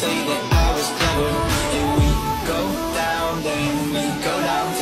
say that I was clever. And we go down, then we go down